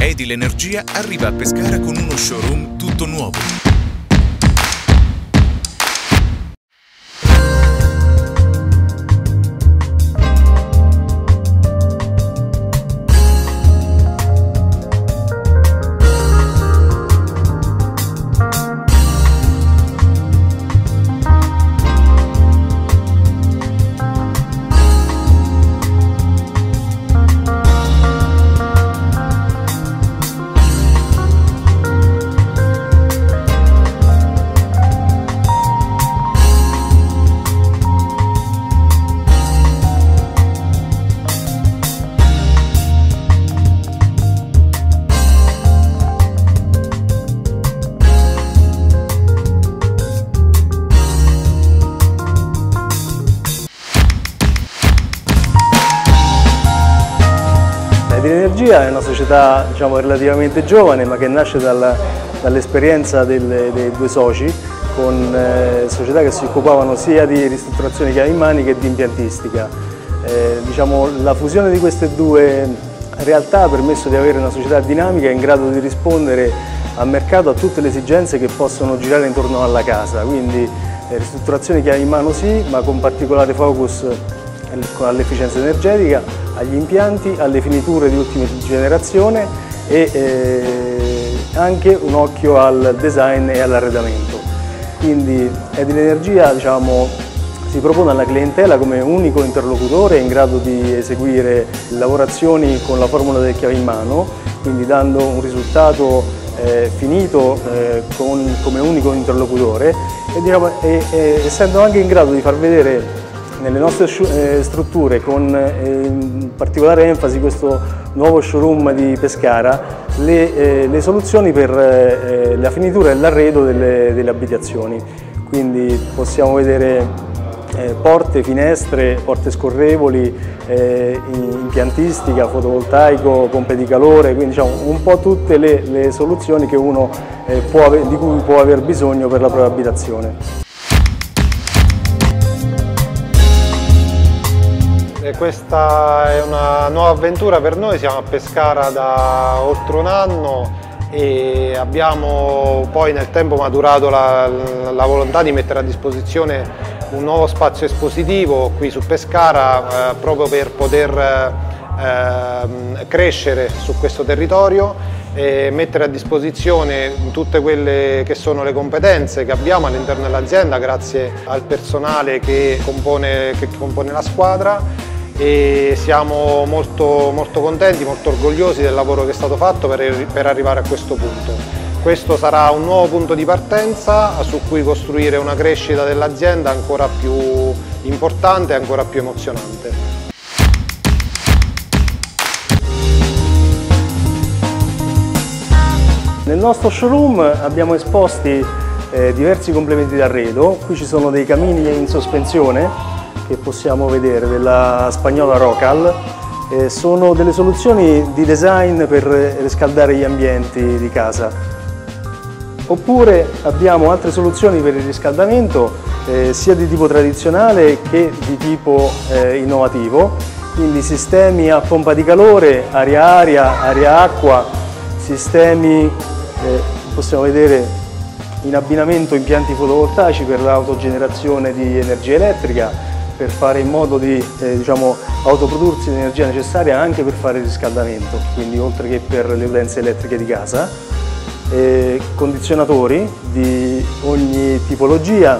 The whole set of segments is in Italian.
Edil Energia arriva a Pescara con uno showroom tutto nuovo. Energia è una società diciamo, relativamente giovane ma che nasce dall'esperienza dal dei due soci con eh, società che si occupavano sia di ristrutturazione chiavi in mani che di impiantistica. Eh, diciamo, la fusione di queste due realtà ha permesso di avere una società dinamica in grado di rispondere al mercato a tutte le esigenze che possono girare intorno alla casa, quindi eh, ristrutturazione chiavi in mano sì, ma con particolare focus all'efficienza energetica, agli impianti, alle finiture di ultima generazione e eh, anche un occhio al design e all'arredamento. Quindi Edil Energia diciamo, si propone alla clientela come unico interlocutore in grado di eseguire lavorazioni con la formula del chiave in mano, quindi dando un risultato eh, finito eh, con, come unico interlocutore e, diciamo, e, e essendo anche in grado di far vedere nelle nostre eh, strutture, con eh, particolare enfasi questo nuovo showroom di Pescara, le, eh, le soluzioni per la finitura e l'arredo delle, delle abitazioni. Quindi possiamo vedere porte, finestre, porte scorrevoli, eh, impiantistica, fotovoltaico, pompe di calore, quindi diciamo un po' tutte le, le soluzioni uno, eh, aver, di cui può aver bisogno per la propria abitazione. Questa è una nuova avventura per noi, siamo a Pescara da oltre un anno e abbiamo poi nel tempo maturato la, la volontà di mettere a disposizione un nuovo spazio espositivo qui su Pescara eh, proprio per poter eh, crescere su questo territorio e mettere a disposizione tutte quelle che sono le competenze che abbiamo all'interno dell'azienda grazie al personale che compone, che compone la squadra e siamo molto, molto contenti, molto orgogliosi del lavoro che è stato fatto per, per arrivare a questo punto. Questo sarà un nuovo punto di partenza su cui costruire una crescita dell'azienda ancora più importante e ancora più emozionante. Nel nostro showroom abbiamo esposti eh, diversi complementi d'arredo, qui ci sono dei camini in sospensione che possiamo vedere della spagnola Rocal eh, sono delle soluzioni di design per riscaldare gli ambienti di casa. Oppure abbiamo altre soluzioni per il riscaldamento eh, sia di tipo tradizionale che di tipo eh, innovativo, quindi sistemi a pompa di calore, aria-aria, aria-acqua, sistemi, eh, possiamo vedere in abbinamento impianti fotovoltaici per l'autogenerazione di energia elettrica, per fare in modo di eh, diciamo, autoprodursi l'energia necessaria anche per fare il riscaldamento, quindi oltre che per le utenze elettriche di casa, eh, condizionatori di ogni tipologia,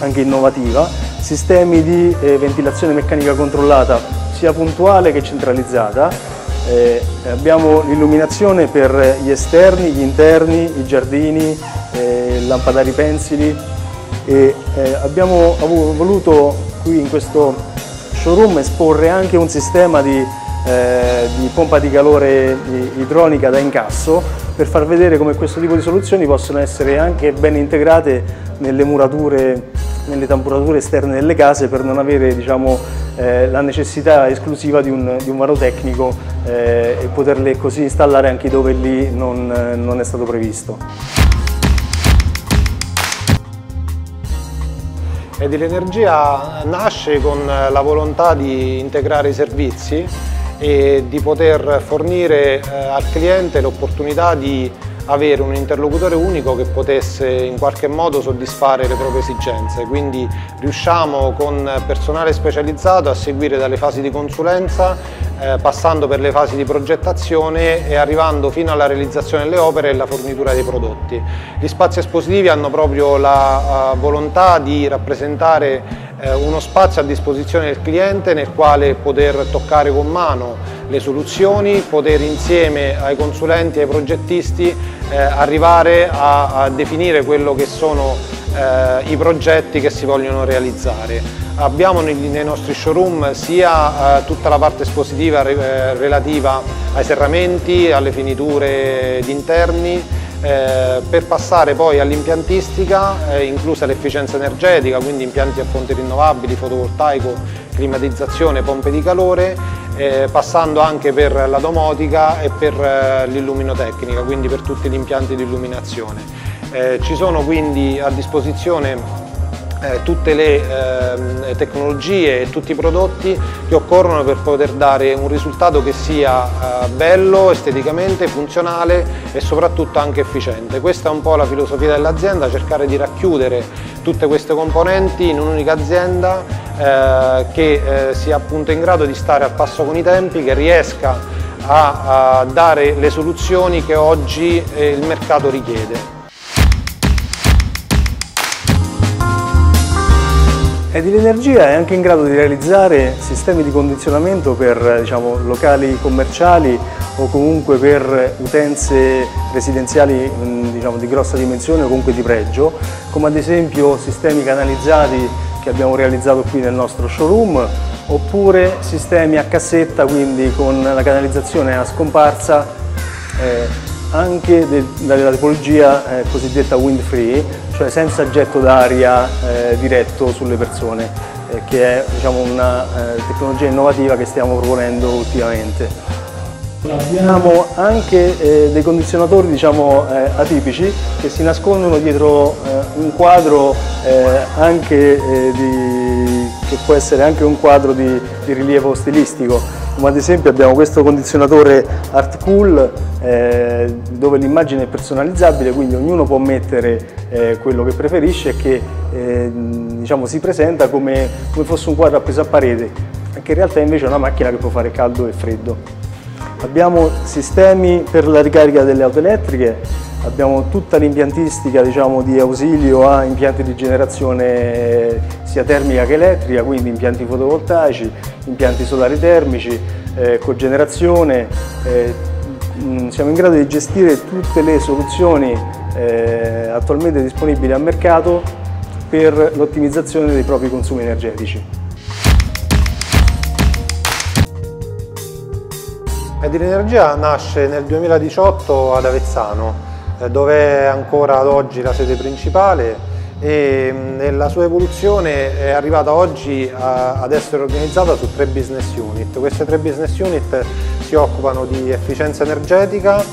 anche innovativa, sistemi di eh, ventilazione meccanica controllata sia puntuale che centralizzata, eh, abbiamo l'illuminazione per gli esterni, gli interni, i giardini, eh, lampadari pensili. E eh, abbiamo voluto qui in questo showroom esporre anche un sistema di, eh, di pompa di calore idronica da incasso per far vedere come questo tipo di soluzioni possono essere anche ben integrate nelle murature, nelle temperature esterne delle case per non avere diciamo, eh, la necessità esclusiva di un, di un varo tecnico eh, e poterle così installare anche dove lì non, non è stato previsto. Edilenergia nasce con la volontà di integrare i servizi e di poter fornire eh, al cliente l'opportunità di avere un interlocutore unico che potesse in qualche modo soddisfare le proprie esigenze, quindi riusciamo con personale specializzato a seguire dalle fasi di consulenza, eh, passando per le fasi di progettazione e arrivando fino alla realizzazione delle opere e la fornitura dei prodotti. Gli spazi espositivi hanno proprio la uh, volontà di rappresentare eh, uno spazio a disposizione del cliente nel quale poter toccare con mano le soluzioni, poter insieme ai consulenti e ai progettisti eh, arrivare a, a, definire quello che sono eh, i progetti che si vogliono realizzare. Abbiamo nei, nei nostri showroom sia eh, tutta la parte espositiva eh, relativa ai serramenti, alle finiture di interni, eh, per passare poi all'impiantistica, eh, inclusa l'efficienza energetica, quindi impianti a fonti rinnovabili, fotovoltaico, climatizzazione, pompe di calore eh, passando anche per la domotica e per eh, l'illuminotecnica, quindi per tutti gli impianti di illuminazione. Eh, ci sono quindi a disposizione eh, tutte le eh, tecnologie e tutti i prodotti che occorrono per poter dare un risultato che sia eh, bello, esteticamente, funzionale e soprattutto anche efficiente. Questa è un po' la filosofia dell'azienda, cercare di racchiudere tutte queste componenti in un'unica azienda eh, che eh, sia appunto in grado di stare al passo con i tempi, che riesca a, a dare le soluzioni che oggi eh, il mercato richiede. Edil Energia è anche in grado di realizzare sistemi di condizionamento per diciamo, locali commerciali o comunque per utenze residenziali diciamo, di grossa dimensione o comunque di pregio, come ad esempio sistemi canalizzati che abbiamo realizzato qui nel nostro showroom, oppure sistemi a cassetta, quindi con la canalizzazione a scomparsa eh, anche della tipologia eh, cosiddetta wind free, cioè senza getto d'aria eh, diretto sulle persone, eh, che è diciamo, una eh, tecnologia innovativa che stiamo proponendo ultimamente. Abbiamo anche eh, dei condizionatori diciamo, eh, atipici che si nascondono dietro un quadro anche di, che può essere anche un quadro di, di rilievo stilistico come ad esempio abbiamo questo condizionatore Art Cool eh, dove l'immagine è personalizzabile, quindi ognuno può mettere eh, quello che preferisce e che eh, diciamo, si presenta come, come fosse un quadro appeso a parete, che in realtà invece è una macchina che può fare caldo e freddo. Abbiamo sistemi per la ricarica delle auto elettriche, abbiamo tutta l'impiantistica diciamo, di ausilio a impianti di generazione sia termica che elettrica, quindi impianti fotovoltaici, impianti solari termici, eh, cogenerazione, eh, Mm, siamo in grado di gestire tutte le soluzioni eh, attualmente disponibili al mercato per l'ottimizzazione dei propri consumi energetici. Edil Energia nasce nel 2018 ad Avezzano, eh, dove è ancora ad oggi la sede principale e nella sua evoluzione è arrivata oggi a, ad essere organizzata su tre business unit. Queste tre business unit si occupano di efficienza energetica,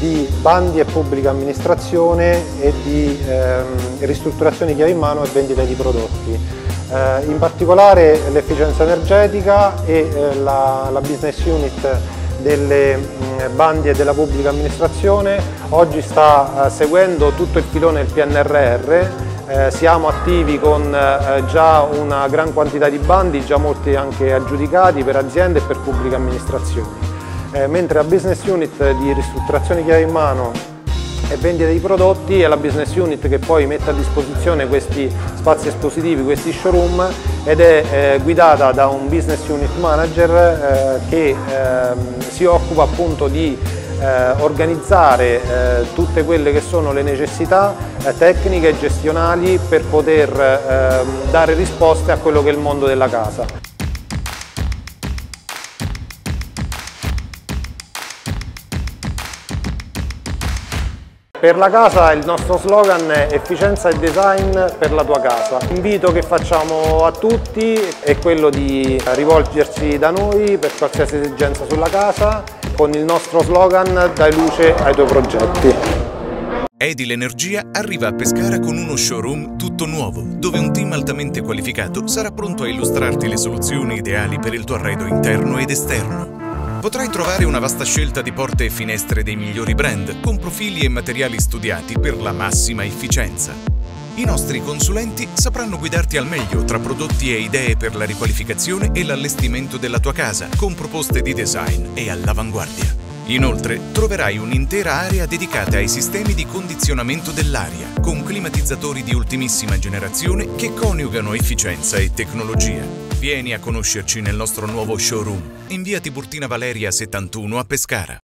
di bandi e pubblica amministrazione e di ehm, ristrutturazione chiave in mano e vendita di prodotti. Eh, in particolare l'efficienza energetica e eh, la, la business unit delle bandi e della pubblica amministrazione oggi sta eh, seguendo tutto il filone del PNRR eh, siamo attivi con eh, già una gran quantità di bandi, già molti anche aggiudicati per aziende e per pubbliche amministrazioni. Mentre la business unit di ristrutturazione chiave in mano e vendita dei prodotti è la business unit che poi mette a disposizione questi spazi espositivi, questi showroom ed è eh, guidata da un business unit manager eh, che ehm, si occupa appunto di eh, organizzare tutte quelle che sono le necessità tecniche e gestionali per poter ehm, dare risposte a quello che è il mondo della casa. Per la casa il nostro slogan è efficienza e design per la tua casa. L'invito che facciamo a tutti è quello di rivolgersi da noi per qualsiasi esigenza sulla casa con il nostro slogan Dai luce ai tuoi progetti. Edil Energia arriva a Pescara con uno showroom tutto nuovo, dove un team altamente qualificato sarà pronto a illustrarti le soluzioni ideali per il tuo arredo interno ed esterno Potrai trovare una vasta scelta di porte e finestre dei migliori brand, con profili e materiali studiati per la massima efficienza. I nostri consulenti sapranno guidarti al meglio tra prodotti e idee per la riqualificazione e l'allestimento della tua casa, con proposte di design e all'avanguardia. Inoltre troverai un'intera area dedicata ai sistemi di condizionamento dell'aria, con climatizzatori di ultimissima generazione che coniugano efficienza e tecnologia. Vieni a conoscerci nel nostro nuovo showroom in via Tiburtina Valeria 71 a Pescara.